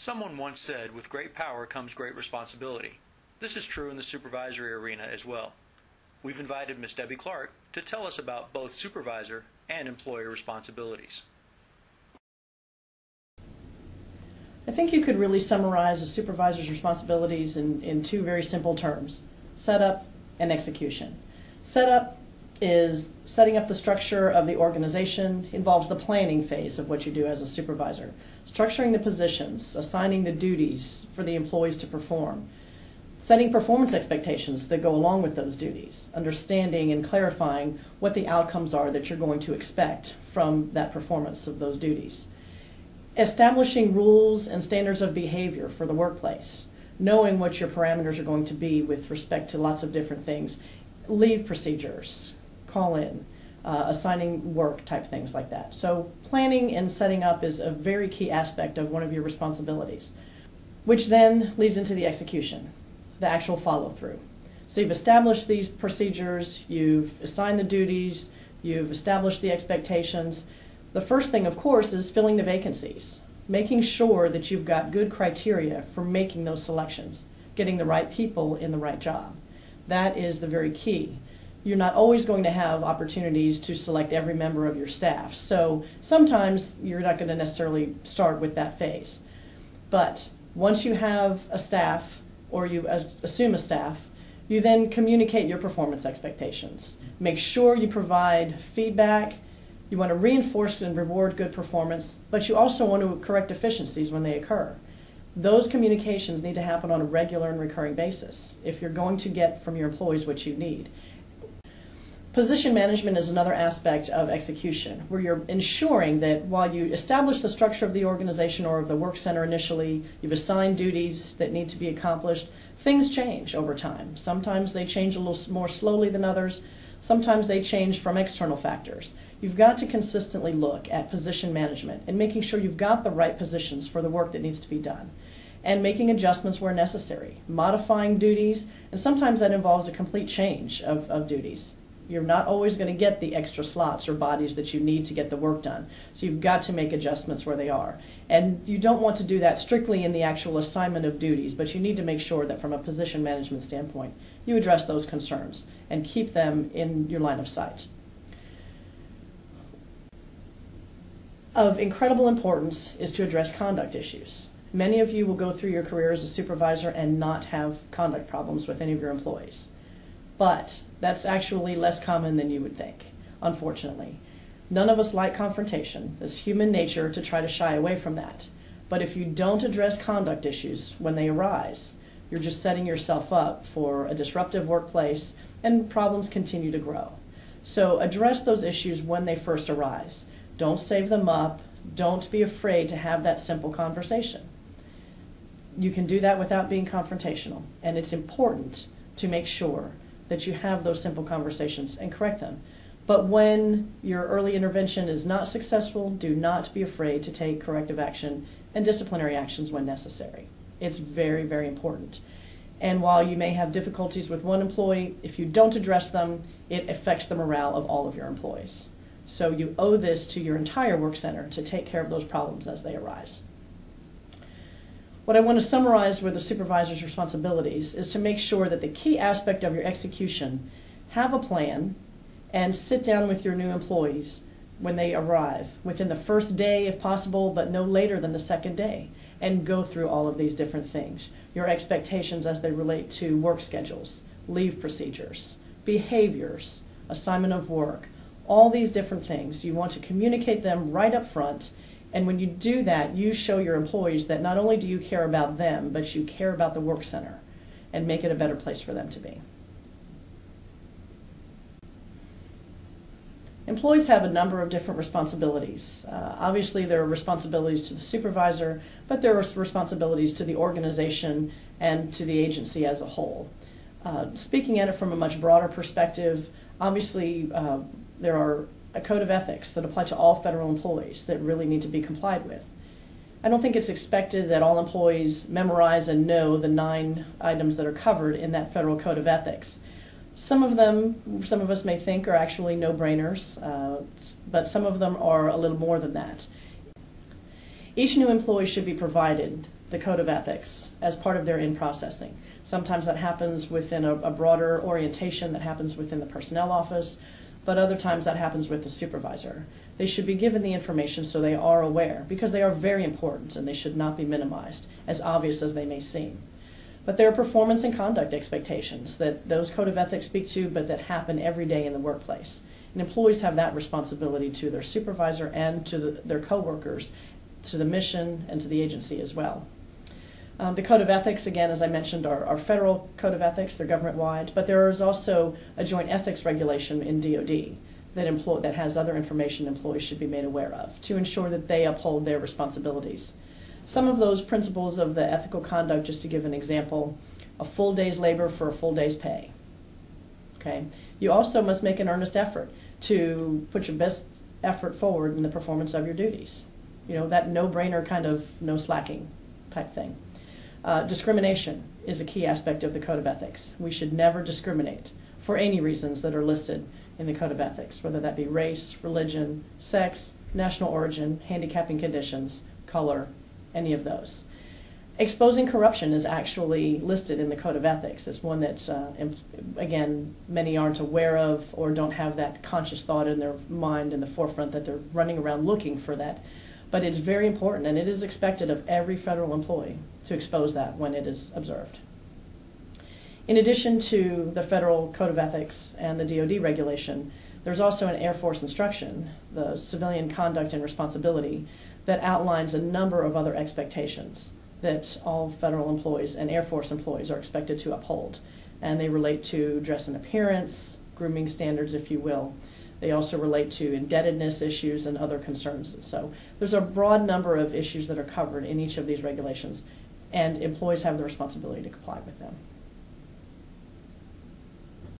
Someone once said, with great power comes great responsibility. This is true in the supervisory arena as well. We've invited Ms. Debbie Clark to tell us about both supervisor and employer responsibilities. I think you could really summarize a supervisor's responsibilities in, in two very simple terms setup and execution. Setup is setting up the structure of the organization, involves the planning phase of what you do as a supervisor, structuring the positions, assigning the duties for the employees to perform, setting performance expectations that go along with those duties, understanding and clarifying what the outcomes are that you're going to expect from that performance of those duties, establishing rules and standards of behavior for the workplace, knowing what your parameters are going to be with respect to lots of different things, leave procedures, call in, uh, assigning work type things like that. So planning and setting up is a very key aspect of one of your responsibilities, which then leads into the execution, the actual follow through. So you've established these procedures, you've assigned the duties, you've established the expectations. The first thing, of course, is filling the vacancies, making sure that you've got good criteria for making those selections, getting the right people in the right job. That is the very key you're not always going to have opportunities to select every member of your staff. So sometimes you're not going to necessarily start with that phase. But once you have a staff or you assume a staff, you then communicate your performance expectations. Make sure you provide feedback. You want to reinforce and reward good performance, but you also want to correct deficiencies when they occur. Those communications need to happen on a regular and recurring basis if you're going to get from your employees what you need. Position management is another aspect of execution, where you're ensuring that while you establish the structure of the organization or of the work center initially, you've assigned duties that need to be accomplished, things change over time. Sometimes they change a little more slowly than others, sometimes they change from external factors. You've got to consistently look at position management and making sure you've got the right positions for the work that needs to be done and making adjustments where necessary, modifying duties, and sometimes that involves a complete change of, of duties you're not always going to get the extra slots or bodies that you need to get the work done. So you've got to make adjustments where they are. And you don't want to do that strictly in the actual assignment of duties, but you need to make sure that from a position management standpoint, you address those concerns and keep them in your line of sight. Of incredible importance is to address conduct issues. Many of you will go through your career as a supervisor and not have conduct problems with any of your employees. But that's actually less common than you would think, unfortunately. None of us like confrontation. It's human nature to try to shy away from that. But if you don't address conduct issues when they arise, you're just setting yourself up for a disruptive workplace and problems continue to grow. So address those issues when they first arise. Don't save them up. Don't be afraid to have that simple conversation. You can do that without being confrontational, and it's important to make sure that you have those simple conversations and correct them. But when your early intervention is not successful, do not be afraid to take corrective action and disciplinary actions when necessary. It's very, very important. And while you may have difficulties with one employee, if you don't address them, it affects the morale of all of your employees. So you owe this to your entire work center to take care of those problems as they arise. What I want to summarize with the supervisor's responsibilities is to make sure that the key aspect of your execution have a plan and sit down with your new employees when they arrive within the first day if possible, but no later than the second day, and go through all of these different things. Your expectations as they relate to work schedules, leave procedures, behaviors, assignment of work, all these different things. You want to communicate them right up front and when you do that, you show your employees that not only do you care about them, but you care about the work center and make it a better place for them to be. Employees have a number of different responsibilities. Uh, obviously, there are responsibilities to the supervisor, but there are responsibilities to the organization and to the agency as a whole. Uh, speaking at it from a much broader perspective, obviously, uh, there are a code of ethics that apply to all federal employees that really need to be complied with. I don't think it's expected that all employees memorize and know the nine items that are covered in that federal code of ethics. Some of them, some of us may think, are actually no brainers, uh, but some of them are a little more than that. Each new employee should be provided the code of ethics as part of their in processing. Sometimes that happens within a, a broader orientation that happens within the personnel office, but other times that happens with the supervisor. They should be given the information so they are aware because they are very important and they should not be minimized, as obvious as they may seem. But there are performance and conduct expectations that those code of ethics speak to, but that happen every day in the workplace. And employees have that responsibility to their supervisor and to the, their coworkers, to the mission, and to the agency as well. Um, the Code of Ethics, again, as I mentioned, are, are federal Code of Ethics, they're government wide, but there is also a joint ethics regulation in DoD that, employ, that has other information employees should be made aware of to ensure that they uphold their responsibilities. Some of those principles of the ethical conduct, just to give an example, a full day's labor for a full day's pay. Okay? You also must make an earnest effort to put your best effort forward in the performance of your duties. You know, that no brainer kind of no slacking type thing. Uh, discrimination is a key aspect of the Code of Ethics. We should never discriminate for any reasons that are listed in the Code of Ethics, whether that be race, religion, sex, national origin, handicapping conditions, color, any of those. Exposing corruption is actually listed in the Code of Ethics. It's one that, uh, again, many aren't aware of or don't have that conscious thought in their mind in the forefront that they're running around looking for that. But it's very important, and it is expected of every federal employee to expose that when it is observed. In addition to the Federal Code of Ethics and the DoD regulation, there's also an Air Force instruction, the Civilian Conduct and Responsibility, that outlines a number of other expectations that all federal employees and Air Force employees are expected to uphold. And they relate to dress and appearance, grooming standards, if you will. They also relate to indebtedness issues and other concerns. So there's a broad number of issues that are covered in each of these regulations, and employees have the responsibility to comply with them.